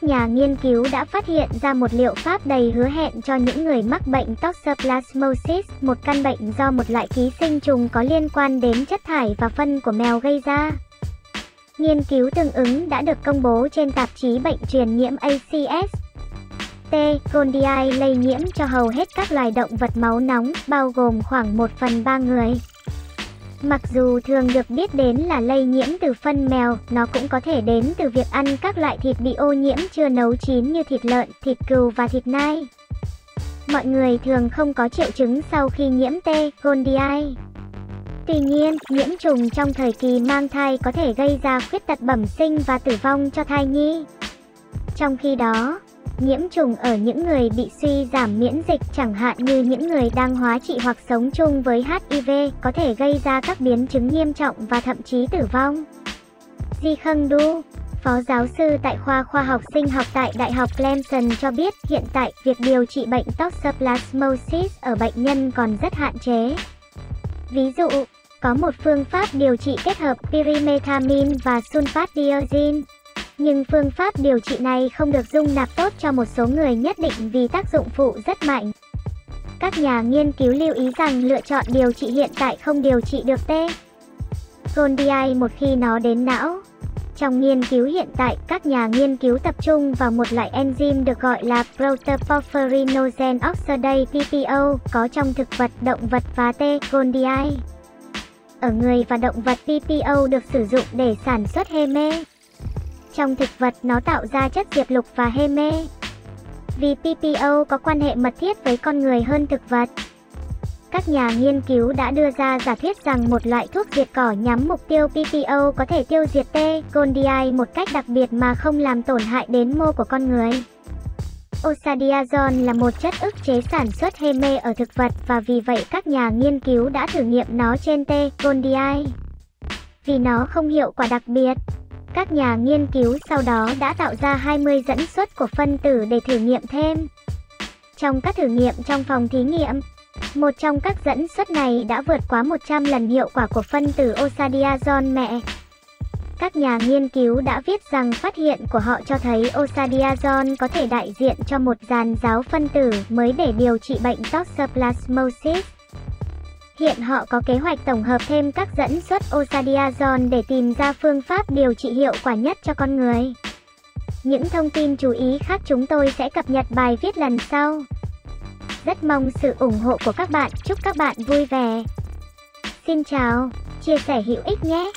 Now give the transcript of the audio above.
các nhà nghiên cứu đã phát hiện ra một liệu pháp đầy hứa hẹn cho những người mắc bệnh Toxoplasmosis, một căn bệnh do một loại ký sinh trùng có liên quan đến chất thải và phân của mèo gây ra. Nghiên cứu tương ứng đã được công bố trên tạp chí bệnh truyền nhiễm ACS. T. Gondii lây nhiễm cho hầu hết các loài động vật máu nóng, bao gồm khoảng 1 phần 3 người. Mặc dù thường được biết đến là lây nhiễm từ phân mèo, nó cũng có thể đến từ việc ăn các loại thịt bị ô nhiễm chưa nấu chín như thịt lợn, thịt cừu và thịt nai. Mọi người thường không có triệu chứng sau khi nhiễm T. gondii. Tuy nhiên, nhiễm trùng trong thời kỳ mang thai có thể gây ra khuyết tật bẩm sinh và tử vong cho thai nhi. Trong khi đó, nhiễm trùng ở những người bị suy giảm miễn dịch chẳng hạn như những người đang hóa trị hoặc sống chung với HIV có thể gây ra các biến chứng nghiêm trọng và thậm chí tử vong. Di Khang Du, Phó giáo sư tại khoa khoa học sinh học tại Đại học Clemson cho biết hiện tại việc điều trị bệnh Toxoplasmosis ở bệnh nhân còn rất hạn chế. Ví dụ, có một phương pháp điều trị kết hợp pyrimethamine và sulfadiazine. Nhưng phương pháp điều trị này không được dung nạp tốt cho một số người nhất định vì tác dụng phụ rất mạnh. Các nhà nghiên cứu lưu ý rằng lựa chọn điều trị hiện tại không điều trị được T. Gondii một khi nó đến não. Trong nghiên cứu hiện tại, các nhà nghiên cứu tập trung vào một loại enzyme được gọi là protoporphyrinogen oxidase PPO có trong thực vật, động vật và T. Gondii. Ở người và động vật PPO được sử dụng để sản xuất heme. Trong thực vật nó tạo ra chất diệp lục và heme. Vì PPO có quan hệ mật thiết với con người hơn thực vật. Các nhà nghiên cứu đã đưa ra giả thuyết rằng một loại thuốc diệt cỏ nhắm mục tiêu PPO có thể tiêu diệt T. gondii một cách đặc biệt mà không làm tổn hại đến mô của con người. Osadiazon là một chất ức chế sản xuất heme ở thực vật và vì vậy các nhà nghiên cứu đã thử nghiệm nó trên T. gondii. Vì nó không hiệu quả đặc biệt, các nhà nghiên cứu sau đó đã tạo ra 20 dẫn xuất của phân tử để thử nghiệm thêm. Trong các thử nghiệm trong phòng thí nghiệm, một trong các dẫn xuất này đã vượt quá 100 lần hiệu quả của phân tử Osadiazon mẹ. Các nhà nghiên cứu đã viết rằng phát hiện của họ cho thấy Osadiazon có thể đại diện cho một dàn giáo phân tử mới để điều trị bệnh Toxoplasmosis. Hiện họ có kế hoạch tổng hợp thêm các dẫn xuất Osadiazon để tìm ra phương pháp điều trị hiệu quả nhất cho con người. Những thông tin chú ý khác chúng tôi sẽ cập nhật bài viết lần sau. Rất mong sự ủng hộ của các bạn, chúc các bạn vui vẻ. Xin chào, chia sẻ hữu ích nhé.